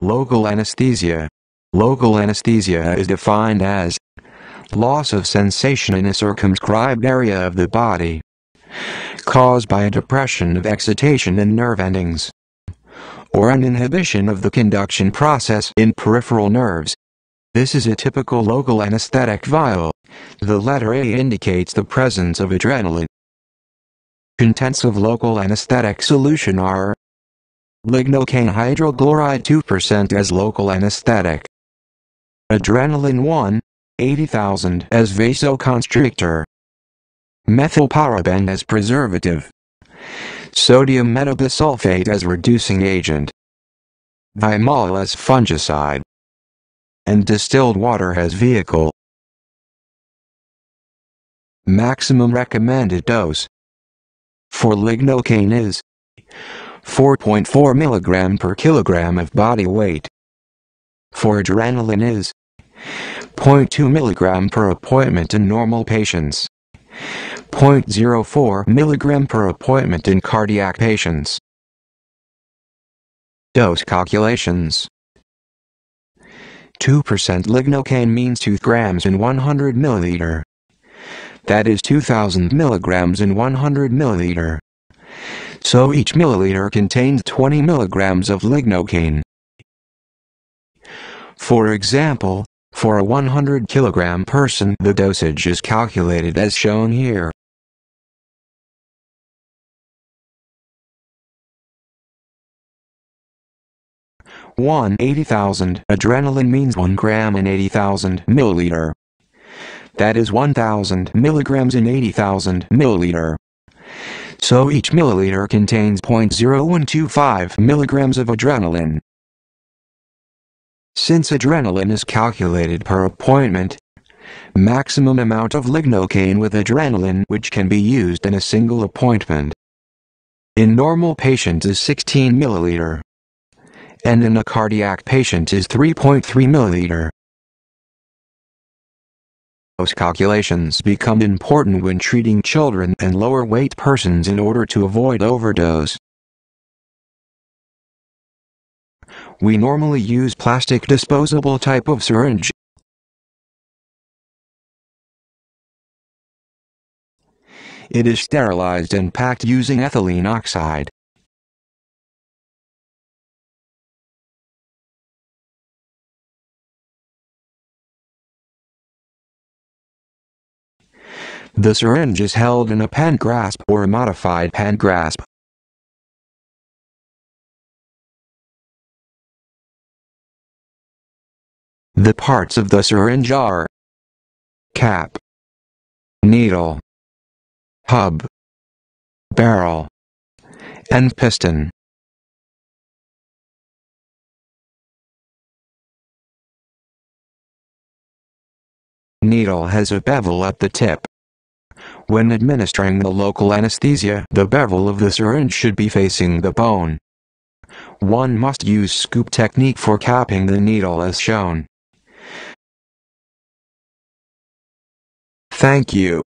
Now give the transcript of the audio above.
Local anesthesia. Local anesthesia is defined as loss of sensation in a circumscribed area of the body, caused by a depression of excitation in nerve endings, or an inhibition of the conduction process in peripheral nerves. This is a typical local anesthetic vial. The letter A indicates the presence of adrenaline. Contents of local anesthetic solution are lignocaine hydrochloride 2% as local anesthetic, adrenaline 1, 80,000 as vasoconstrictor, methylparaben as preservative, sodium metabisulfate as reducing agent, thymol as fungicide, and distilled water as vehicle. Maximum recommended dose. For lignocaine is 4.4 mg per kilogram of body weight. For adrenaline is 0.2 mg per appointment in normal patients. 0.04 mg per appointment in cardiac patients. Dose calculations 2% lignocaine means 2 grams in 100 milliliter. That is 2000 milligrams in 100 milliliter. So each milliliter contains 20 milligrams of lignocaine. For example, for a 100 kilogram person the dosage is calculated as shown here. One eighty thousand adrenaline means one gram in eighty thousand milliliter. That is one thousand milligrams in eighty thousand milliliter. So each milliliter contains 0.0125 milligrams of adrenaline. Since adrenaline is calculated per appointment, maximum amount of lignocaine with adrenaline which can be used in a single appointment. In normal patients is 16 milliliter, and in a cardiac patient is 3.3 milliliter. Those calculations become important when treating children and lower weight persons in order to avoid overdose. We normally use plastic disposable type of syringe. It is sterilized and packed using ethylene oxide. The syringe is held in a pen grasp or a modified pen grasp. The parts of the syringe are cap, needle, hub, barrel, and piston. Needle has a bevel at the tip. When administering the local anesthesia, the bevel of the syringe should be facing the bone. One must use scoop technique for capping the needle as shown. Thank you.